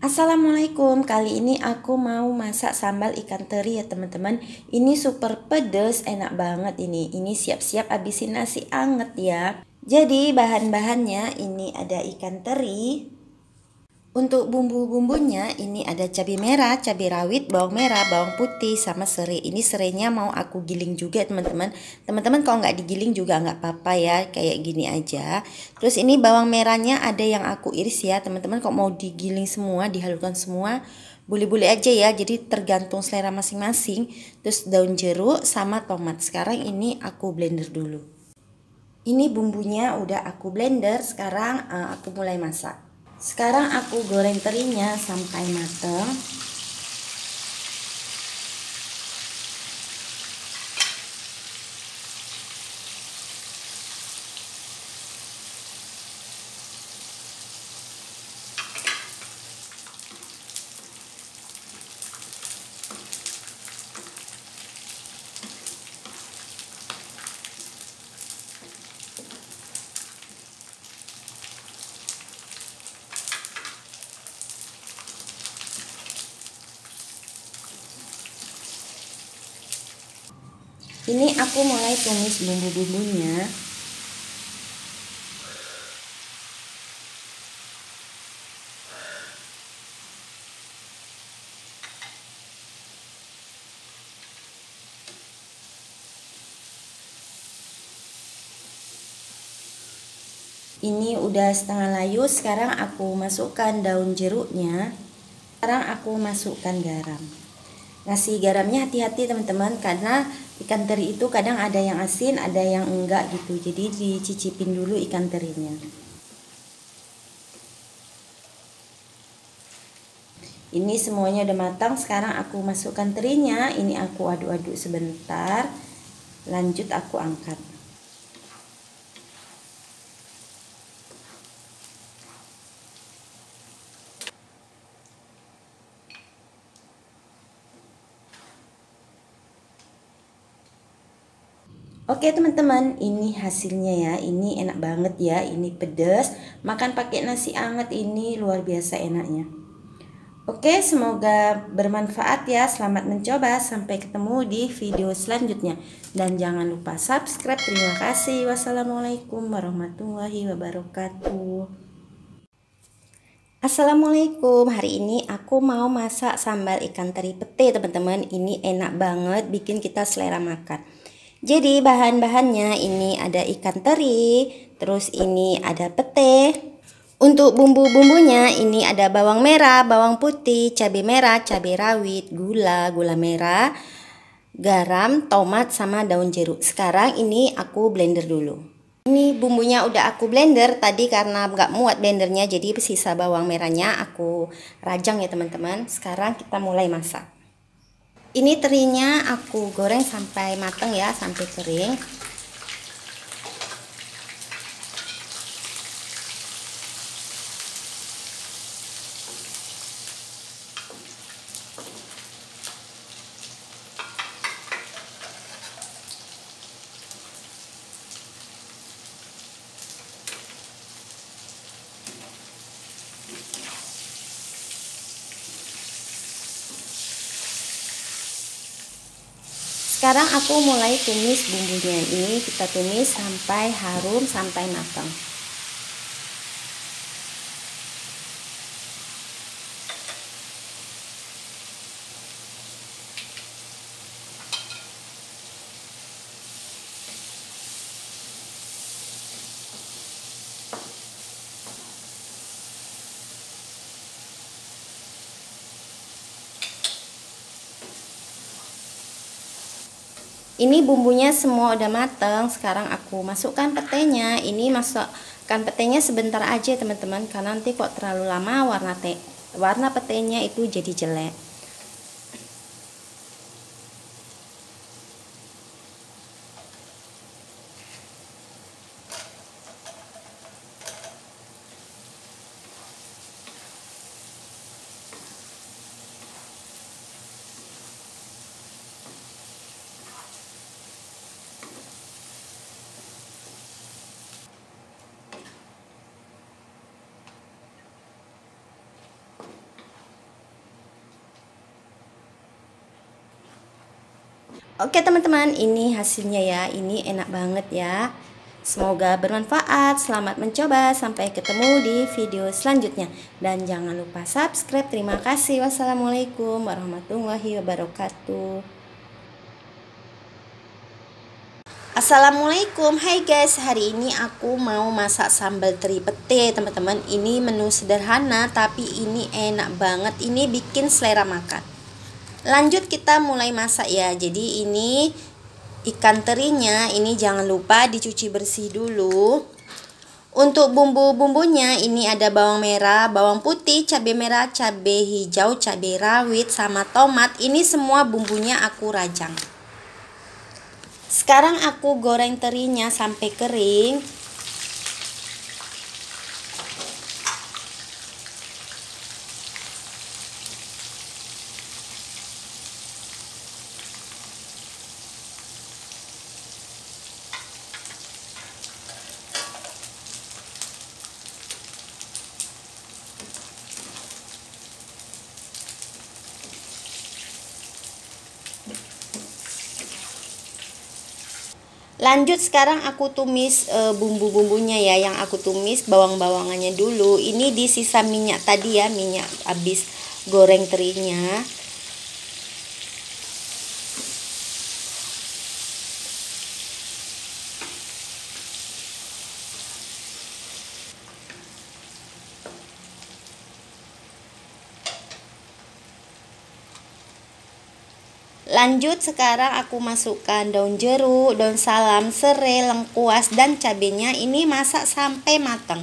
Assalamualaikum, kali ini aku mau masak sambal ikan teri ya teman-teman. Ini super pedes, enak banget ini. Ini siap-siap habisin nasi anget ya. Jadi bahan-bahannya ini ada ikan teri untuk bumbu-bumbunya ini ada cabai merah, cabai rawit, bawang merah, bawang putih, sama serai. Ini serainya mau aku giling juga teman-teman. Teman-teman kalau nggak digiling juga nggak apa-apa ya, kayak gini aja. Terus ini bawang merahnya ada yang aku iris ya teman-teman. Kok mau digiling semua, dihalukan semua, boleh-boleh aja ya. Jadi tergantung selera masing-masing. Terus daun jeruk sama tomat. Sekarang ini aku blender dulu. Ini bumbunya udah aku blender. Sekarang uh, aku mulai masak. Sekarang aku goreng terinya sampai matang. Ini aku mulai tumis bumbu-bumbunya. Ini udah setengah layu, sekarang aku masukkan daun jeruknya. Sekarang aku masukkan garam. Ngasih garamnya hati-hati teman-teman karena ikan teri itu kadang ada yang asin, ada yang enggak gitu. Jadi dicicipin dulu ikan terinya. Ini semuanya udah matang, sekarang aku masukkan terinya. Ini aku aduk-aduk sebentar. Lanjut aku angkat. Oke teman-teman, ini hasilnya ya. Ini enak banget ya. Ini pedas. Makan pakai nasi anget ini luar biasa enaknya. Oke, semoga bermanfaat ya. Selamat mencoba. Sampai ketemu di video selanjutnya. Dan jangan lupa subscribe. Terima kasih. Wassalamualaikum warahmatullahi wabarakatuh. Assalamualaikum. Hari ini aku mau masak sambal ikan teri pete, teman-teman. Ini enak banget bikin kita selera makan. Jadi bahan-bahannya ini ada ikan teri, terus ini ada pete. Untuk bumbu-bumbunya ini ada bawang merah, bawang putih, cabai merah, cabai rawit, gula, gula merah, garam, tomat, sama daun jeruk. Sekarang ini aku blender dulu. Ini bumbunya udah aku blender tadi karena nggak muat blendernya jadi sisa bawang merahnya aku rajang ya teman-teman. Sekarang kita mulai masak ini terinya aku goreng sampai matang ya sampai kering Sekarang aku mulai tumis bumbunya ini kita tumis sampai harum sampai matang. Ini bumbunya semua udah mateng sekarang aku masukkan petenya. Ini masukkan petenya sebentar aja teman-teman karena nanti kok terlalu lama warna te warna petenya itu jadi jelek Oke teman-teman, ini hasilnya ya. Ini enak banget ya. Semoga bermanfaat. Selamat mencoba. Sampai ketemu di video selanjutnya. Dan jangan lupa subscribe. Terima kasih. Wassalamualaikum warahmatullahi wabarakatuh. Assalamualaikum Hai guys Hari ini aku mau masak sambal teri pete teman-teman Ini menu sederhana Tapi ini enak banget Ini bikin selera makan lanjut kita mulai masak ya jadi ini ikan terinya ini jangan lupa dicuci bersih dulu untuk bumbu-bumbunya ini ada bawang merah, bawang putih, cabai merah, cabai hijau, cabai rawit, sama tomat. Ini semua bumbunya aku rajang. Sekarang aku goreng terinya sampai kering. Lanjut sekarang aku tumis e, bumbu-bumbunya ya yang aku tumis bawang-bawangannya dulu. Ini di sisa minyak tadi ya, minyak habis goreng terinya. Lanjut sekarang aku masukkan daun jeruk, daun salam, serai, lengkuas dan cabenya ini masak sampai matang.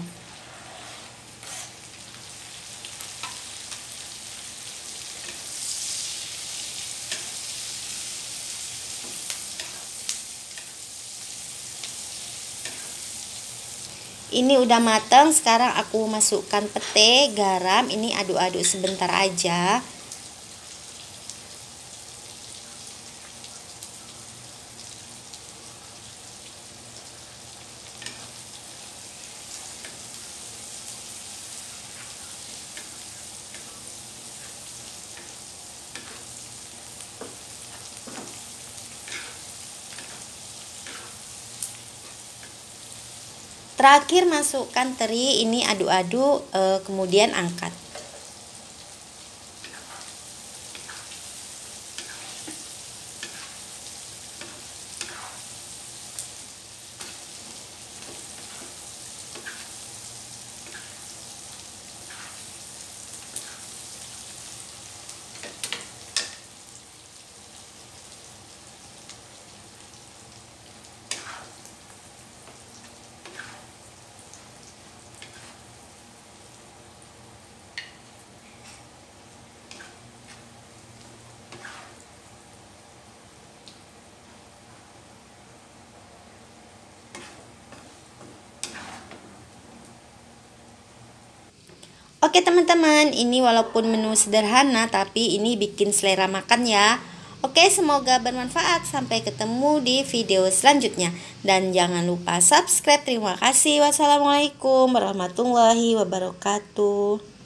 Ini udah matang, sekarang aku masukkan pete, garam, ini aduk-aduk sebentar aja. Terakhir masukkan teri ini aduk-aduk e, kemudian angkat. Oke teman-teman, ini walaupun menu sederhana tapi ini bikin selera makan ya. Oke, semoga bermanfaat. Sampai ketemu di video selanjutnya. Dan jangan lupa subscribe. Terima kasih. Wassalamualaikum warahmatullahi wabarakatuh.